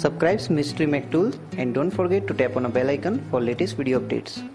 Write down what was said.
Subscribe Mystery Mac Tools and don't forget to tap on a bell icon for latest video updates.